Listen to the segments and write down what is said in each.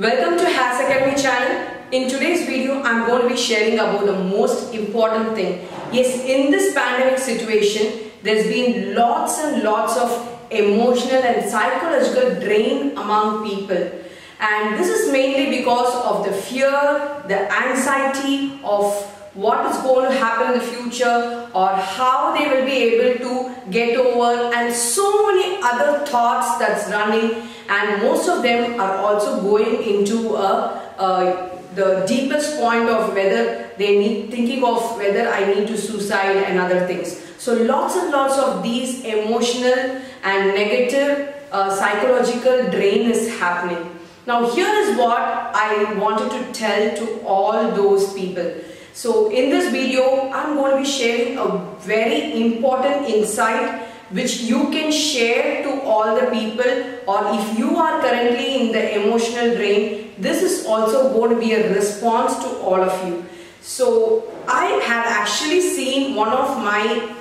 Welcome to HAS Academy channel. In today's video, I'm going to be sharing about the most important thing. Yes, in this pandemic situation, there's been lots and lots of emotional and psychological drain among people. And this is mainly because of the fear, the anxiety of what is going to happen in the future or how they will be able to get over and so many other thoughts that's running and most of them are also going into a, uh, the deepest point of whether they need thinking of whether I need to suicide and other things. So lots and lots of these emotional and negative uh, psychological drain is happening. Now here is what I wanted to tell to all those people. So in this video, I'm going to be sharing a very important insight which you can share to all the people or if you are currently in the emotional drain, this is also going to be a response to all of you. So I have actually seen one of my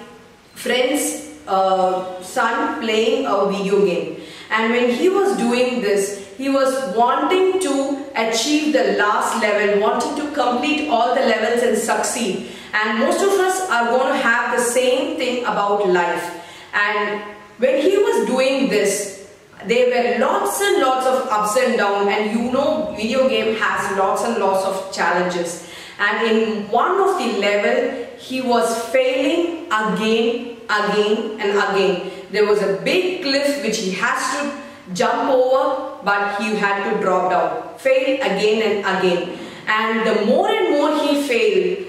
friend's uh, son playing a video game and when he was doing this he was wanting to achieve the last level, wanting to complete all the levels and succeed. And most of us are going to have the same thing about life. And when he was doing this, there were lots and lots of ups and downs and you know video game has lots and lots of challenges. And in one of the level, he was failing again, again and again. There was a big cliff which he has to jump over but he had to drop down fail again and again and the more and more he failed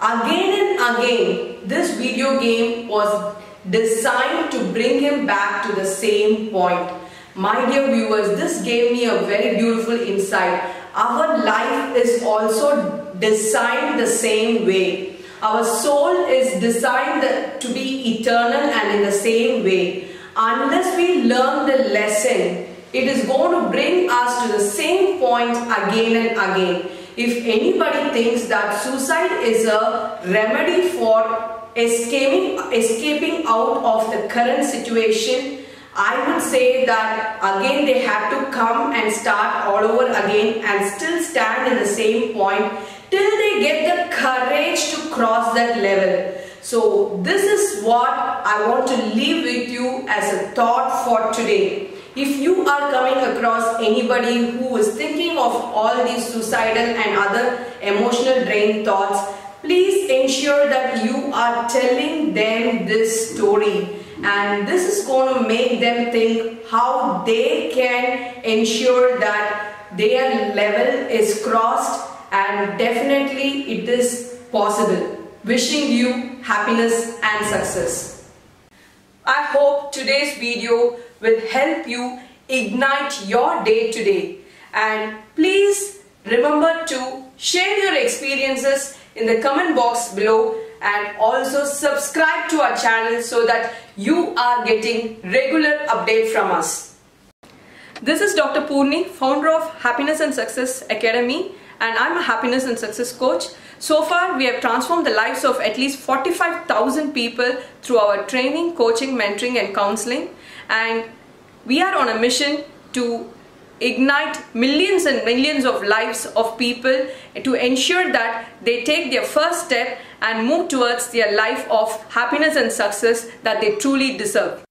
again and again this video game was designed to bring him back to the same point. My dear viewers this gave me a very beautiful insight. Our life is also designed the same way. Our soul is designed to be eternal and in the same way. Unless we learn the lesson, it is going to bring us to the same point again and again. If anybody thinks that suicide is a remedy for escaping, escaping out of the current situation, I would say that again they have to come and start all over again and still stand in the same point till they get the courage to cross that level. So this is what I want to leave with you as a thought for today. If you are coming across anybody who is thinking of all these suicidal and other emotional drain thoughts, please ensure that you are telling them this story and this is going to make them think how they can ensure that their level is crossed and definitely it is possible. Wishing you happiness and success. I hope today's video will help you ignite your day today and please remember to share your experiences in the comment box below and also subscribe to our channel so that you are getting regular update from us. This is Dr. Poorani, founder of Happiness and Success Academy and I'm a happiness and success coach. So far, we have transformed the lives of at least 45,000 people through our training, coaching, mentoring and counseling. And we are on a mission to ignite millions and millions of lives of people to ensure that they take their first step and move towards their life of happiness and success that they truly deserve.